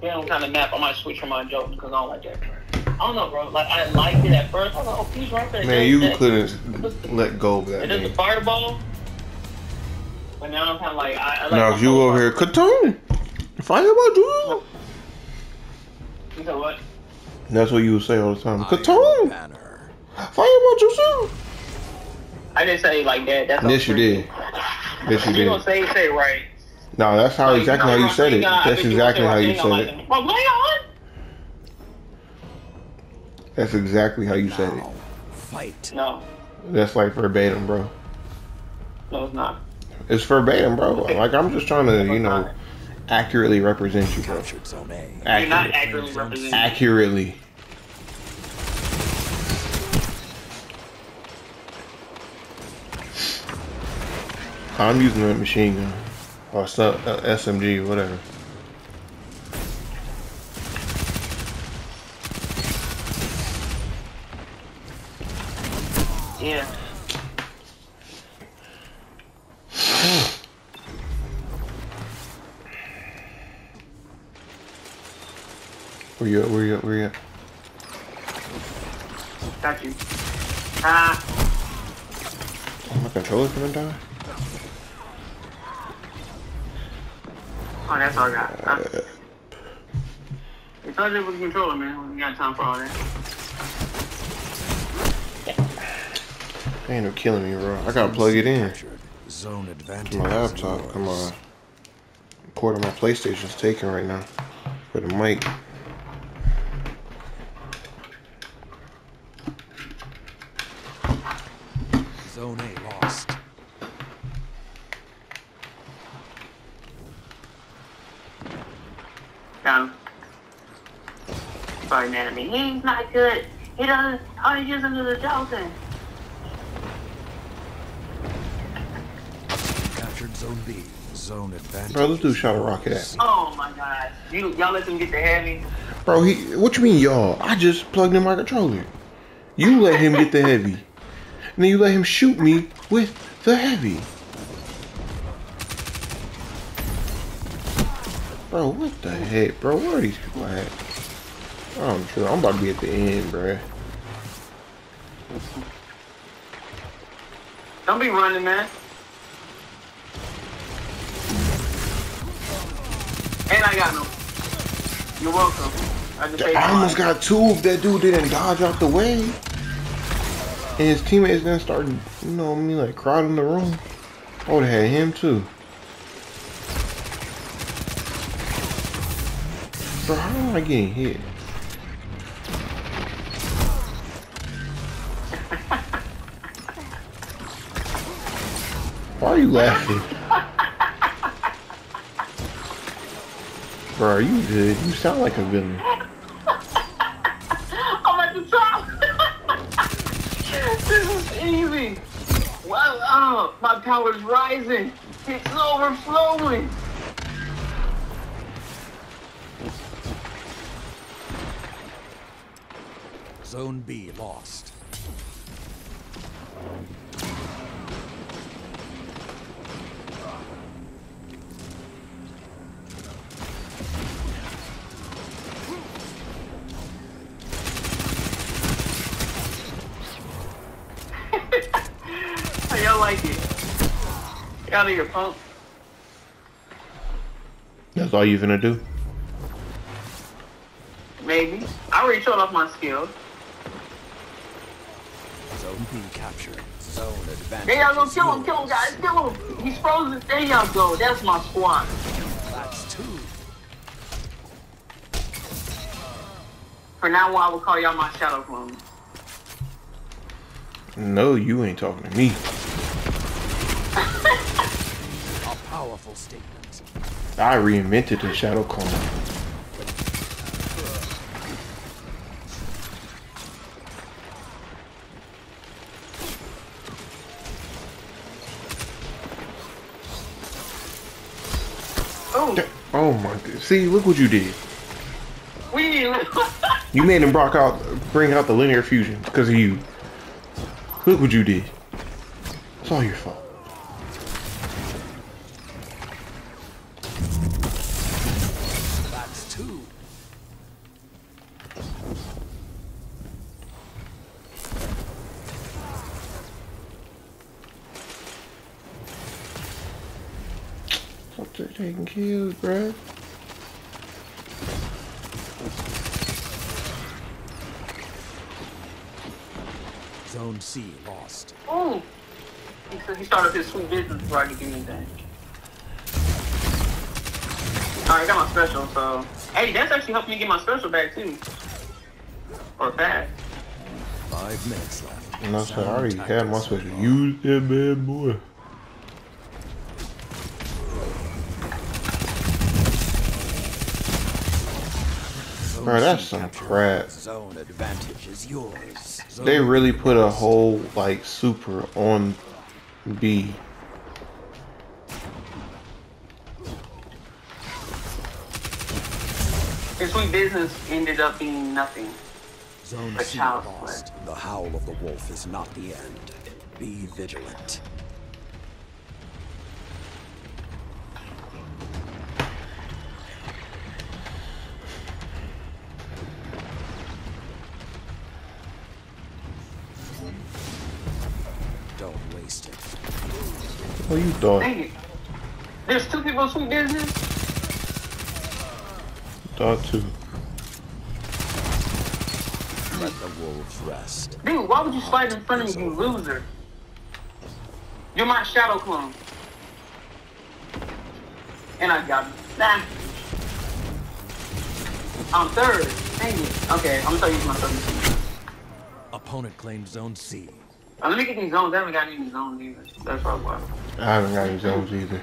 depending on kind of map, I might switch from my jokes because I don't like that. I don't know, bro. Like I liked it at first. I was like, oh, please run for that. Man, you that- couldn't let go of that. It is a game. fireball. But now I'm kind of like, I, I like. Now my if you whole- over here, Katoon, fireball, dude. You said what? That's what you would say all the time. Iron Katoon, Banner. fireball, Joseph. I didn't say like that. That's Yes, you did. Yes, you did. You gonna say say right. No, that's how Like, exactly how you said it. I That's exactly how you said I'm it. Well, Leon. That's exactly how you said it. Fight. No, That's like verbatim, bro. no, it's not. It's verbatim, bro. Like I'm just trying to, you know, accurately represent you, bro. Captured zone A. You're not accurately representing. Accurately. I'm using a machine gun or some, uh, SMG, whatever. Yeah. Where you at? Where you at? Where you at? Got you. Ah, Oh, my controller's gonna die? Oh, that's all I got. Uh, it's all just with the controller, man. We got time for all that. They ain't no killing me, bro. I gotta plug it in. Captured. Zone advantage. My laptop, come yours. on. Port of my PlayStation's taken right now. For the mic. Zone A lost. Got him. Sorry, man. I mean, he's not good. He doesn't. All he uses is a Johnson. Captured zone B. Zone advantage. Bro, this dude is shot a rocket at me. Oh my God. You y'all let them get the heavy. Bro, he. What you mean, y'all? I just plugged in my controller. You let him get the heavy. And then you let him shoot me with the heavy. Bro, what the heck, bro? Where are these people at? I'm sure I'm about to be at the end, bro. Don't be running, man. And I got no. You're welcome. I I almost got two. That dude didn't dodge out the way. And his teammates then started, you know what I mean, like crowding the room. I would have had him too. Bro, how am I getting hit? Why are you laughing? Bro, are you good? You sound like a villain. I'm at the top. this is easy. Wow, oh, uh, my power's rising. It's overflowing. Zone B lost. How y'all like it? Get out of here, punk. That's all you're gonna do? Maybe. I already showed off my skills. Zone B captured. Zone advantage. There y'all go, is kill him, kill him, guys, kill him. He's frozen. There y'all go. That's my squad. That's two. For now I will call y'all my shadow clones. No, you ain't talking to me. A powerful statement. I reinvented the shadow clone. Oh, Oh my god. See, look what you did. we You made him Brock out bring out the linear fusion because of you. Look what you did. It's all your fault. Taking kills, bruh. Zone C lost. Oh! He said he started his sweet business before I could do anything. Alright, I got my special, so. Hey, that's actually helping me get my special back too. Or back. Five minutes left. And I said, I Zone already had my special. Use that bad boy. Bro, that's some captured. crap. Zone advantage is yours. Zone They really put a whole like super on B. His sweet business ended up being nothing. Zone A C child's lost. The howl of the wolf is not the end. Be vigilant. What are you thought? Dang it. There's two people in sweet business? Thought too. Let the wolves rest. Dude, why would you slide in front of me, you loser? You're my shadow clone. And I got him. Nah. I'm third. Dang it. Okay, I'm gonna tell you my third. Opponent claimed Zone C. Let me get these zones. I haven't got any zones either. That's probably why. I haven't got any zones either.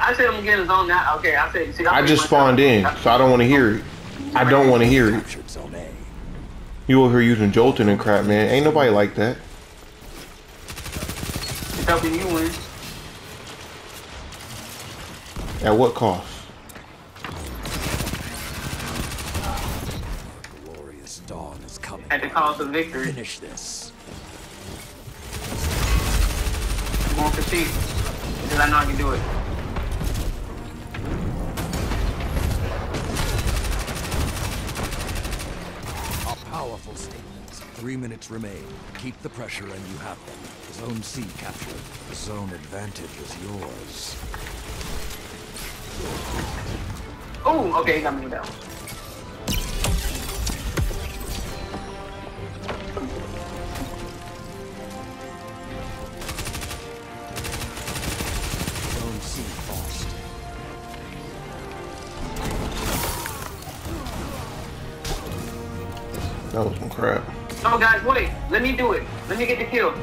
I said I'm gonna get a zone now. Okay, I said. See, I just spawned in, so I don't want to hear it. I don't want to hear it. Captured Zone A. You over here using Jötunn and crap, man. Ain't nobody like that. It's helping you win. At what cost? At the cost of victory. Finish this. I'm going for cheap. Because I know I can do it. A powerful statement. Three minutes remain. Keep the pressure and you have them. Zone C captured. The zone advantage is yours. Oh, okay, he got me with crap. No, oh, guys, wait. Let me do it. Let me get the kill.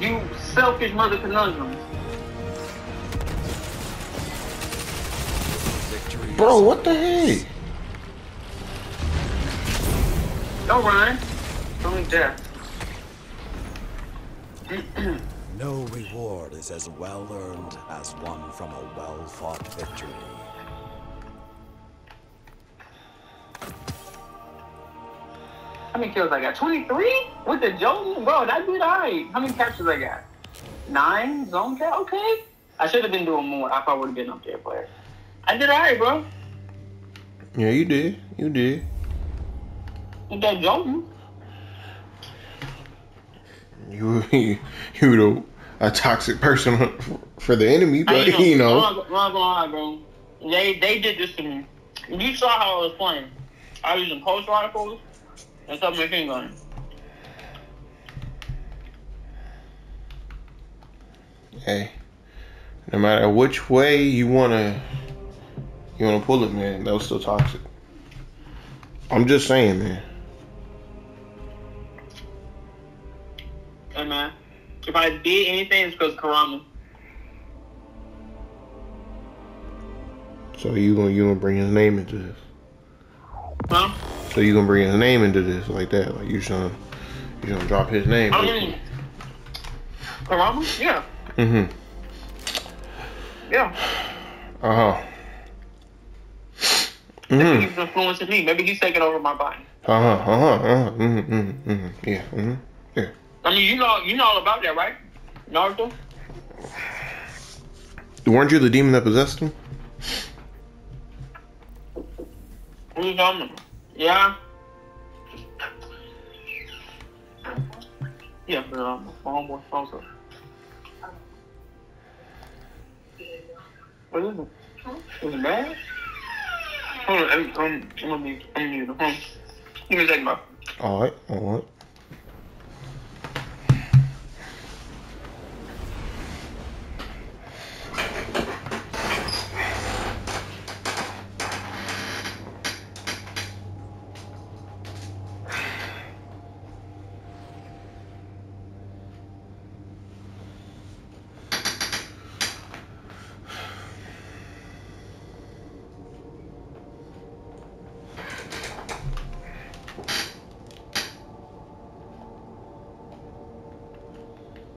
You selfish mother conundrums. Victory. is Bro, what the heck? Don't run. Only death. No reward is as well earned as one from a well fought victory. How many kills I got? 23? With the Jones? Bro, that did alright. How many captures I got? Nine zone cap? Okay. I should have been doing more. I probably would have been up there, player. I did alright, bro. Yeah, you did. You did. With that Jones. You you, you know a toxic person for the enemy, but Hey, you know. I'm not gonna lie, bro. They they did this to me. You saw how I was playing. I was using pulse rifles and submachine gun. Hey, no matter which way you wanna you wanna pull it, man, that was still toxic. I'm just saying, man. Hey man, if I did anything, it's because Karama. So you gonna you gonna bring his name into this? Huh? So you gonna bring his name into this like that? Like you gonna you gonna drop his name? I mean, Karama? Yeah, Mm-hmm. yeah. Uh huh. Maybe Mm-hmm. he's influencing me. Maybe he's taking over my body. Uh huh. Uh huh. Uh huh. Mm-hmm. Mm-hmm. Mm-hmm. Yeah. Mm-hmm. Yeah. I mean, you know, you know all about that, right? Naruto. Weren't you the demon that possessed him? What you talking about? Yeah. Yeah, but um, my homeboy sponsor. What is it? Is it bad? Hold on, I'm, I'm, I'm gonna be, I'm gonna be, hold on. Give me a second, bro. All right, all right.